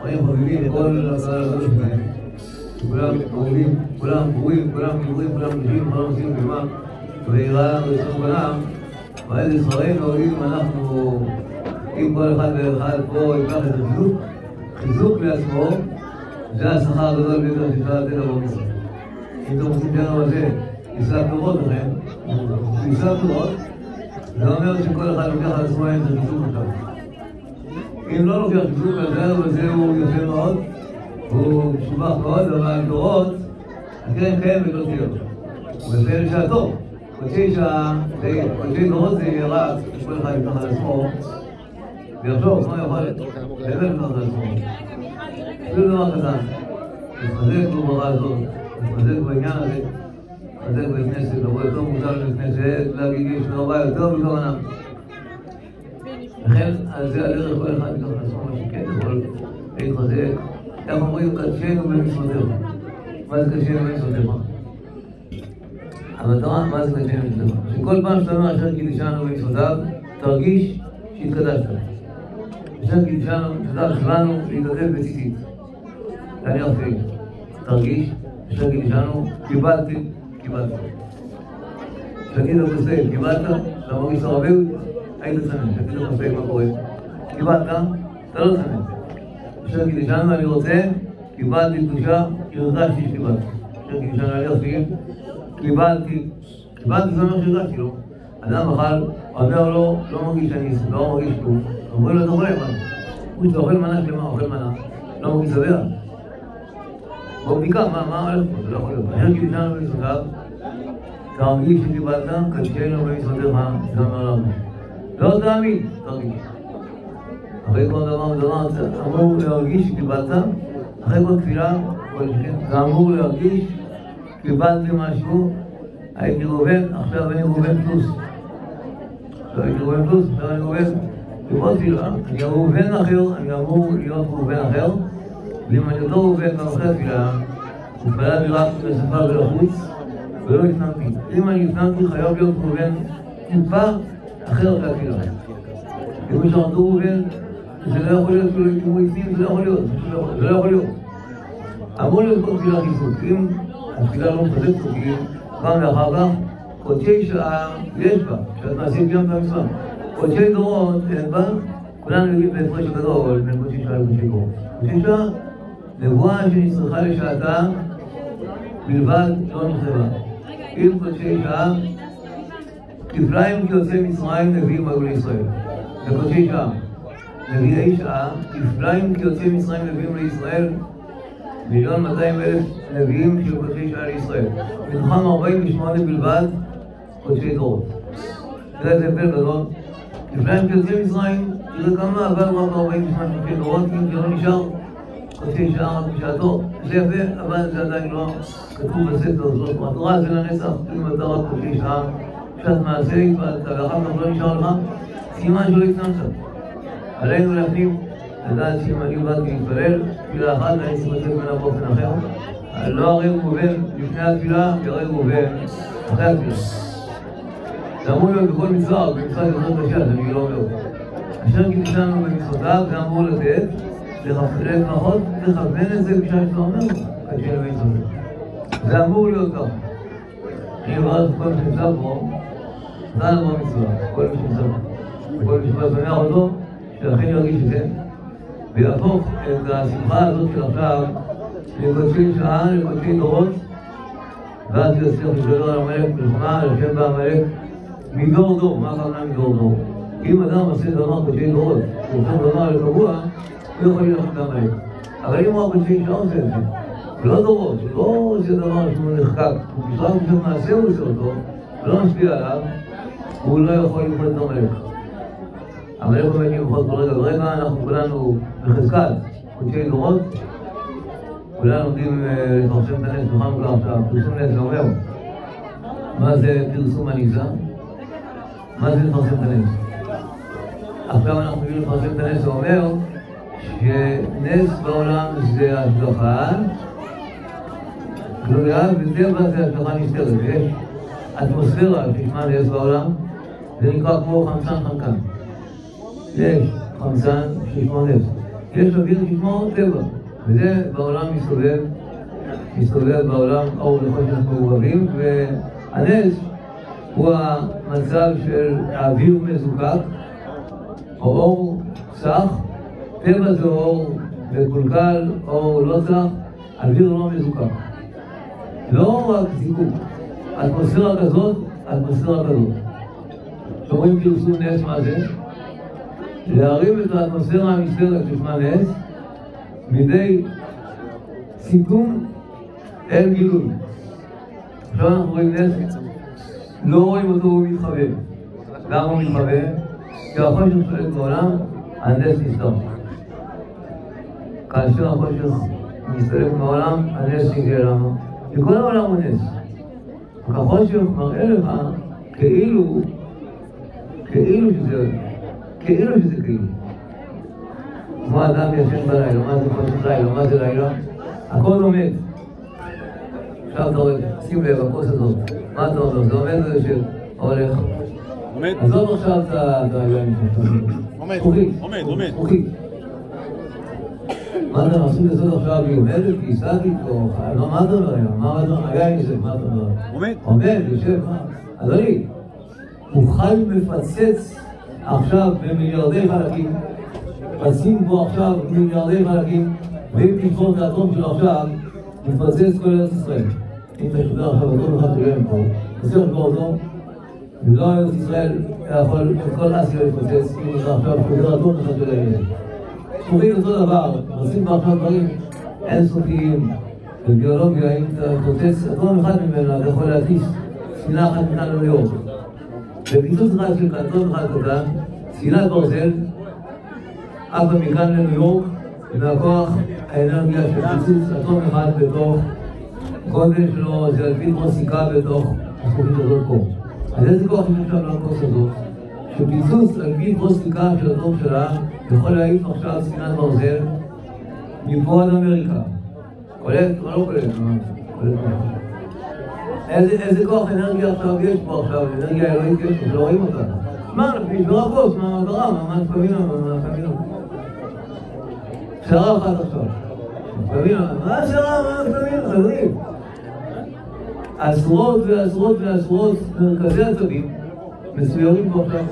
רואים חביבים כל הקהל הקדוש בהם כולם אהובים, כולם קרואים, כולם גיבורים, כולם קדושים, כולם עושים במה ויראה בנם ואיזה שכרנו אם אנחנו. אם כל אחד ואחד פה ייקח את החיזוק חיזוק לעצמו זה השכר הגדול ביותר שאפשר לתת עבור מצווה אם אתם רוצים תראה בזה יישא פירות לכם. יישא פירות זה אומר שכל אחד לוקח על עצמו את החיזוק עכשיו אם לא לוקח חיזוק על זה, אבל זה הוא יפה מאוד, הוא משובח מאוד, אבל דורות, הקרן קיימת לא תהיה. וזה לשעתו. חודשי שעה, חודשי דורות זה יהיה רק, כל אחד ייקח על עצמו, ויחשוב, מה יכול? באמת לקח על עצמו. זה דבר קטן. להתחזק בברכה הזאת, להתחזק בעניין הזה, להתחזק בכנסת, לבוא יותר מוזר לכנסת, להגיד יש רבה יותר בכוונה. לכן, על זה הדרך כל אחד ייקח לעצמו מה שכן יכול להתחזק. איך אומרים, קדשנו במצוותיך. מה זה קדשנו במצוותיך? המטרה, מה זה קדשנו במצוותיך? שכל פעם שאתה אומר אשר קידשנו במצוותיו, תרגיש שהתקדשת. אשר קידשנו במצוותיו שלנו להתעטף בציצית. להניח תפילין. תרגיש, אשר קידשנו, קיבלתי, קיבלתי. תגיד לו בסדר, קיבלת? אתה מרגיש הרבה? היית צמא, תגיד לך מה קורה. קיבלת, אתה לא צמא. עכשיו קידשנו אני רוצה, קיבלתי קדושה, הרגשתי שקיבלתי. עכשיו קידשנו אני קיבלתי, קיבלתי זה אומר שהרגשתי לו. אדם אכל, אומר לו, לא מרגיש שאני לא מרגיש כלום. אומרים לו, אתה רואה מה? הוא שאתה אוכל מנה שלמה, אוכל מנה, לא מרגיש שבע. בוא בדיקה, מה, הולך פה? זה לא יכול להיות. עכשיו קידשנו במצוותיו, תרגיש שקיבלת, קדשנו במצוותיך, זה אומר לנו. לא תאמין, תרגיש. אחרי כל דבר ודבר אמור להרגיש שקיבלת, אחרי כל תפילה, זה אמור להרגיש, קיבלתי משהו, הייתי ראובן, עכשיו אני ראובן פלוס. עכשיו הייתי ראובן פלוס, עכשיו אני ראובן, לראות תפילה, אני ראובן אחר, אני אמור להיות ראובן אחר, ואם אני אותו ראובן גם אחרי התפילה, התפללתי רק בשפה ולחוץ, ולא הפנמתי. אם אני הפנמתי, חייב להיות ראובן טיפה אחר מהתפילה. אם מישהו אמר ראובן, זה לא יכול להיות, כאילו, אם הוא הפנים, זה לא יכול להיות, זה לא יכול להיות. אמור להיות כל תפילה חיזוק. אם התפילה לא מחזקת אותי, פעם ואחר כך, חודשי שעה יש בה, שאת מעשית גם את המצווה. חודשי דורות אין בה, כולנו יודעים בהפרש הגדול בין חודשי שעה לחודשי דורות. חודשי שעה, נבואה שנצרכה לשעתה, בלבד לא נכתבה. אם חודשי שעה, כפליים כיוצאי מצרים נביאים היו לישראל. זה חודשי שעה. נביאי שעה, כפליים כיוצאי מצרים נביאים לישראל, מיליון מאתיים אלף נביאים של חודשי שעה לישראל. מתוכם ארבעים ושמונה בלבד חודשי דורות. זה הבדל גדול. כפליים כיוצאי מצרים, תראה כמה, אבל רק ארבעים ושמונה חודשי דורות, אם זה לא נשאר חודשי שעה רק בשעתו. זה יפה, אבל זה עדיין לא כתוב בספר הזאת. התורה זה לנצח, אם אתה רק חודשי שעה. קצת מעשה ואחר כך לא נשאר לך סימן שלא התנמת. עלינו להפנים, לדעת שאם אני באתי להתפלל, תפילה אחת, אני צריך לצאת ממנה באופן אחר. לא הרי הוא מובן לפני התפילה, כי הרי הוא מובן אחרי התפילה. זה אמור להיות בכל מצווה, במצווה יותר קשה, אז אני לא אומר. אשר קידשנו במצוותיו, זה אמור לתת, לפחות לכוון את זה בשעה שאתה אומר, קשה למצוותיו. זה אמור להיות ככה. אני מברך את כל מי שנמצא פה, זה הדבר מצווה, כל מי שנמצא פה. כל מי שבא אותו, שאכן ירגיש את זה, ויהפוך את השמחה הזאת של עכשיו לקודשי שעה, לקודשי דורות, ואז יצליח לשדר על המלך מלחמה, לשם בעמלק, מדור דור, מה הכוונה מדור דור? אם אדם עושה דבר קודשי דורות, הוא עושה דבר לקבוע, הוא יכול להיות בעמלק. אבל אם הוא הקודשי שעה עושה את זה, לא דורות, לא איזה דבר שהוא נחקק, הוא בכלל בשביל מעשה הוא עושה אותו, ולא משפיע עליו, הוא לא יכול לבחור את המלך. המלך באמת יבחור כל רגע ורגע, אנחנו כולנו בחזקת חודשי דורות, כולנו עומדים לפרסם את הנס בחנוכה עכשיו, פרסום נס אומר, מה זה פרסום הניסה? מה זה לפרסם את הנס? עכשיו אנחנו יכולים לפרסם את הנס, זה אומר שנס בעולם זה השגחה, גלויה, וטבע זה השגחה נסתרת, יש אטמוספירה ששמה נס בעולם, זה נקרא כמו חמצן חנקן. יש חמצן ששמו נס. יש אוויר ששמו טבע, וזה בעולם מסתובב, מסתובב בעולם אור וחושך מעורבים, והנס הוא המצב של האוויר מזוקק, או אור צח, טבע זה אור מקולקל, אור לא צח, אוויר לא מזוקק. לא רק זיקוק, אטמוספירה כזאת, אטמוספירה כזאת. כשאומרים פרסום נס מה זה? להרים את האטמוספירה המסתרת ששמה נס מידי סיכום אל גילוי. עכשיו אנחנו רואים נס, לא רואים אותו, הוא מתחבא. למה הוא מתחבא? כי החושך שולט בעולם, הנס נסתר. כאשר החושך מסתלק מהעולם, הנס נגלה למה? וכל העולם הוא נס. החושך מראה לך כאילו, כאילו שזה, כאילו שזה כאילו. כמו אדם ישן בלילה, מה זה חושך לילה, מה זה לילה? הכל עומד. עכשיו אתה רואה, שים לב, הכוס הזאת, מה אתה אומר? זה עומד או יושב? הולך? עומד. עזוב עכשיו את עומד, זכוכית. עומד, עומד. זכוכית. מה אתה עשו לעשות עכשיו? היא עומדת, היא סטטית, או... לא, מה אתה אומר היום? מה אתה אומר? עם זה, מה אתה אומר? עומד. עומד, יושב, מה? אדוני, הוא חי מפצץ עכשיו במיליארדי חלקים, מפצצים בו עכשיו מיליארדי חלקים, ואם תתפור את האטום שלו עכשיו, מתפוצץ כל ארץ ישראל. אם אתה שודר עכשיו אטום אחד שלהם פה, תעשה לשבור אותו, ולא ארץ ישראל יכול כל אסיה להתפוצץ, אם אתה עכשיו שודר אטום אחד שלהם. זכורים אותו דבר, עושים בה עכשיו דברים אינסופיים בביולוגיה, אם אתה פוצץ אטום אחד ממנה, אתה יכול להטיס ספינה אחת מכאן לניו יורק. בפיצוץ אחד של אטום אחד קטן, ספינת ברזל, עפה מכאן לניו יורק, מהכוח האנרגיה של פיצוץ אטום אחד בתוך גודל שלו, זה על פי סיכה בתוך הזכוכית הזאת פה. אז איזה כוח יש עכשיו לכוס הזאת? שפיצוץ על פי סיכה של אטום שלה יכול להעיף עכשיו ספינת ברזל מפה עד אמריקה. או לא קולט? קולט. איזה, כוח אנרגיה עכשיו יש פה עכשיו, אנרגיה אלוהית יש פה, שלא רואים אותה. מה, נשבר הכוס, מה המטרה, מה נפקמינה, מה נפקמינה. פשרה אחת עכשיו. מה הפשרה, מה נפקמינה, חברים? עשרות ועשרות ועשרות מרכזי עצבים מסוירים פה עכשיו.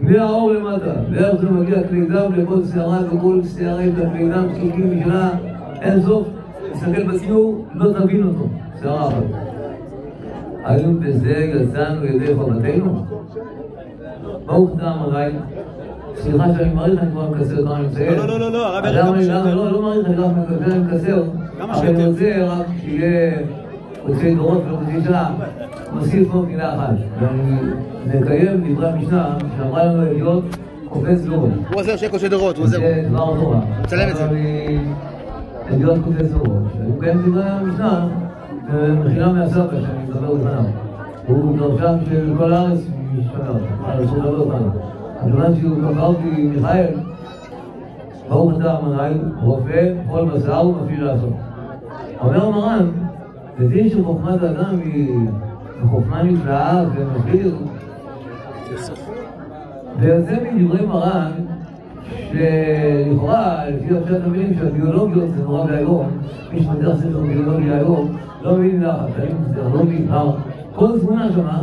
מהאור למטה, ואיך זה מגיע כלי דם לכל שערה וכל שערה יש לה כלי דם פסוקים משלה אין סוף, תסתכל בציור, לא תבין אותו, שערה אחת. האם בזה יצאנו ידי חובתנו? ברוך אתה אמריי, סליחה שאני מעריך, אני כבר מקצר כמה אני מסיים. לא, לא, לא, לא, הרב ירד כמה אני שיותר. לא לא מעריך, אני רק מקצר, אני מקצר. כמה אבל אני שיותר. רוצה רק שיהיה חוצי דורות וחוצי שעה, מוסיף פה מילה אחת. ואני מקיים דברי המשנה שאמרה לנו להיות קופץ דורות. הוא עוזר שיהיה קושי דורות, הוא עוזר. זה דבר תורה. מצלם את זה. אני להיות קופץ דורות. הוא מקיים דברי המשנה, ומחילה מהסבא שאני מדבר בפניו. הוא דרשן של כל הארץ משנה, על זכות לדבר כאן. מכיוון שהוא קבע אותי מיכאל, ברוך אתה אמרי, רופא, כל בשר ומפעיל לעשות. אומר המרן, לדין שחוכמת האדם היא חוכמה נפלאה ומחיר, ויוצא מדברי מרן, שלכאורה, לפי הפשט המילים של הביולוגיות זה נורא ואיום, מי שמדבר ספר ביולוגיה היום, לא מבין לך, אני לא מבין, למה? כל תמונה שמה,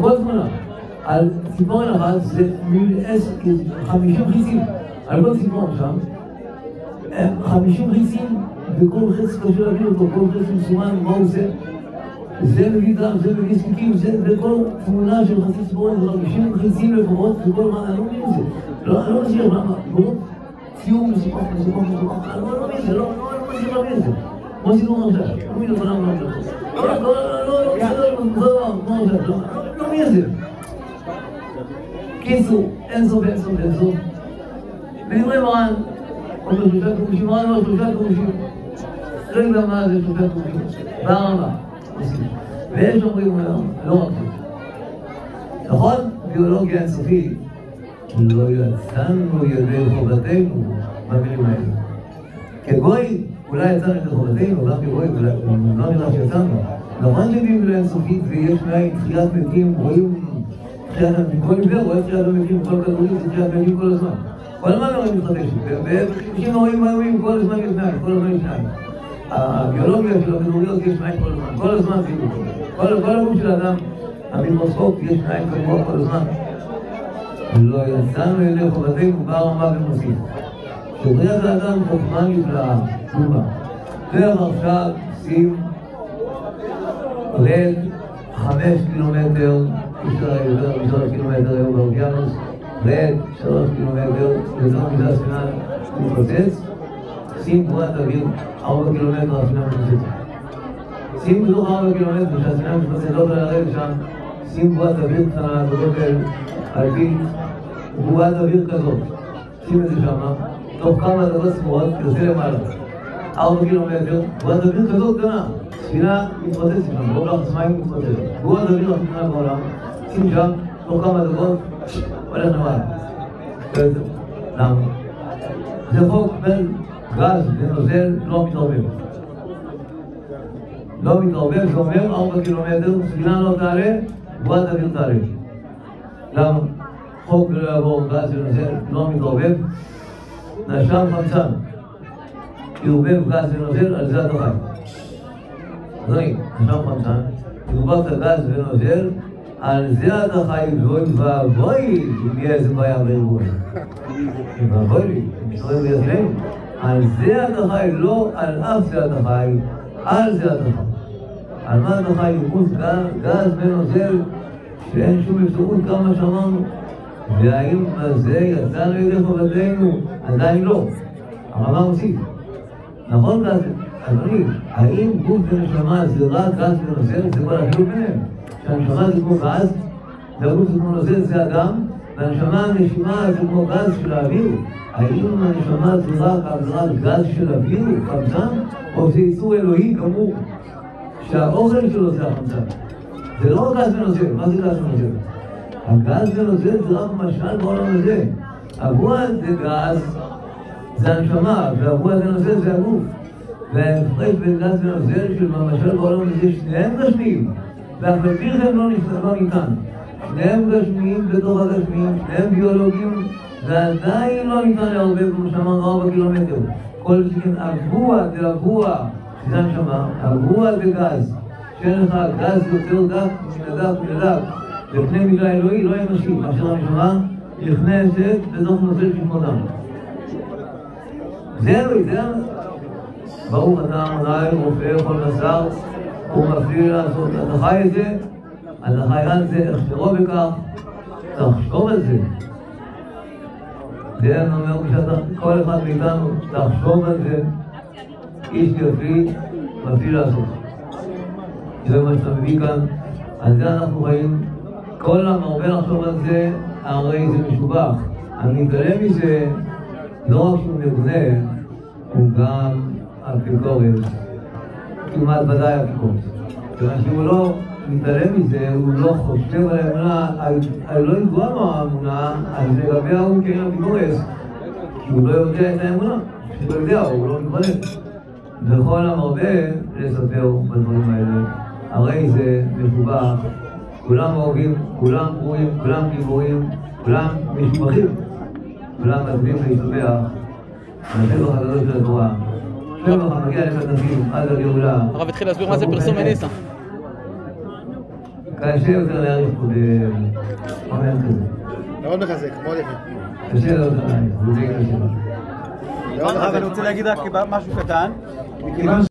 כל תמונה, על ציפורן אחת זה חמישים חיצים, על כל ציפורן שם, חמישים חיצים, וכל חץ קשה להבין אותו, כל חץ מסומן, מה הוא עושה? זה מביא דם, זה מביא זקיקים, זה בכל תמונה של חצי ציפורן, זה 50 חיצים לפחות, וכל מה, אני לא מבין את זה. לא, לא מבין, למה? בואו, ציור מסופח, מסופח, מסופח, אני לא מבין את זה, לא, לא, לא מצליח להבין את זה. כמו סידור עכשיו, לא מבין את זה, לא לא, לא, לא, לא, לא, לא, לא מבין את זה. קיצור, אין סוף, אין סוף, אין סוף. בדברי מרן, אומר שלושה כובשים, מרן אומר שלושה כובשים. לא יודע מה זה שלושה כובשים, בהרמה. ויש אומרים, לא רק זה. נכון? ביולוגיה אינסופית. לא יצאנו ידי חובתנו במילים האלה. כגוי, אולי יצאנו ידי חובתנו, גם כגוי, לא נראה שיצאנו. נכון שביולוגיה אינסופית ויש מאין תחיית מתים, רואים תחיית המתים, כל עיוור רואה תחיית המתים, כל כדורים זה תחיית מתים כל הזמן. כל הזמן היא מתחדשת, ובחידושים נוראים ואיומים כל הזמן יש שניים, כל הזמן יש שניים. הביולוגיה של הכדוריות יש שניים כל הזמן, כל הזמן כאילו. כל הגוף של האדם, המיקרוסקופ יש שניים כמוהו כל הזמן. לא יצאנו ידי חובתנו בר רמה ומוסיף. שובריח לאדם חוכמה נפלאה, תשובה. לך עכשיו שים רד חמש קילומטר, אפשר יותר משלוש קילומטר היום באוקיינוס, רד שלוש קילומטר, יותר מזה הספינה מתפוצץ, שים תבואת אוויר ארבע קילומטר, הספינה מתפוצצת. שים בתוך ארבע קילומטר, שהספינה מתפוצצת לא יכולה לרדת שם, שים תבואת אוויר קטנה בגודל אלפית, תבואת אוויר כזאת, שים את זה שמה, תוך כמה דקות ספורות, תרצה למעלה. ארבע קילומטר, תבואת אוויר כזאת קטנה, ספינה מתפוצצת שם, לא לחץ מים מתפוצצת. תבואת אוויר הכי קטנה בעולם, שים שם, תוך כמה דקות, הולך למעלה. למה? זה חוק בין גז ונוזל לא מתערבב. לא מתערבב, זה אומר ארבע קילומטר, ספינה לא תעלה, תבואת אוויר תעלה. למה? חוק לא יעבור גז ונוזל, לא מתערבב. נשם חמצן, ערבב גז ונוזל, על זה אתה חי. אדוני, נשם חמצן, ערבבת גז ונוזל, על זה אתה חי, ואוי ואבוי אם יהיה איזה בעיה בארגון. ואבוי לי, מסתובב בידינו. על זה אתה חי, לא על אף זה אתה חי, על זה אתה חי. על מה חי? ערבוב גז ונוזל, שאין שום אפשרות כמה שאמרנו. והאם בזה יצאנו ידי חובתנו? עדיין לא. הרמה מוסיף. נכון? אדוני, האם גוף ונשמה זה רק גז ונוזל? זה כל החילוק ביניהם. שהנשמה זה כמו גז, והגוף זה כמו נוזל זה אדם, והנשמה הנשימה זה כמו גז של האוויר. האם הנשמה זה רק גז של אוויר, חמצן, או זה ייצור אלוהי גמור, שהאוכל שלו זה החמצן. זה לא גז ונוזל, מה זה גז ונוזל? הגז ונוזל זה רק משל בעולם הזה. הבועה זה גז, זה הנשמה, והבועה זה נוזל זה הגוף. וההפרש בין גז ונוזל של המשל בעולם הזה, שניהם גשמיים. ואף על פי כן לא ניתן. שניהם גשמיים בתוך הגשמיים, שניהם ביולוגיים, ועדיין לא ניתן לערבב, כמו שאמרנו, ארבע קילומטר. כל שכן אבוע דאבוע, שזה הנשמה, אבוע דגז. שאין לך גז יותר דק מן הדק מן הדק. בקנה מידה אלוהי לא אנושי, מאשר הנשמה נכנסת בתוך נושא שמונם. זהו, זהו. ברוך אתה אדוני רופא כל בשר ומפליא לעשות. אתה חי את זה, אתה חי על זה, הכשרו בכך, תחשוב על זה. זה אומר כל אחד מאיתנו, תחשוב על זה, איש יפי, מפליא לעשות. זה מה שאתה מביא כאן, על זה אנחנו רואים כל המרבה לחשוב על זה, הרי זה משובח. אני מתעלם מזה, לא רק שהוא מגונה, הוא גם אפיקורת, כמעט ודאי אפיקורת. כיוון שהוא לא מתעלם מזה, הוא לא חושב על האמונה, על לא לפגוע מהאמונה, אז לגבי ההוא כן אפיקורס, כי הוא לא יודע את האמונה, הוא לא יודע, הוא לא מתבלט. וכל המרבה לספר בדברים האלה, הרי זה משובח. כולם אוהבים, כולם פרועים, כולם גיבורים, כולם משובחים, כולם מצביעים להשתבח, מהטבח הגדול של התורה. שבח המגיע לכתבים עד הגאולה. הרב התחיל להסביר מה זה פרסום מניסה. קשה יותר להעריך פה בחומר כזה. מאוד מחזק, מאוד יפה. קשה יותר להעריך, זה די קשה. אבל. אני רוצה להגיד רק משהו קטן. Mickey Mouse.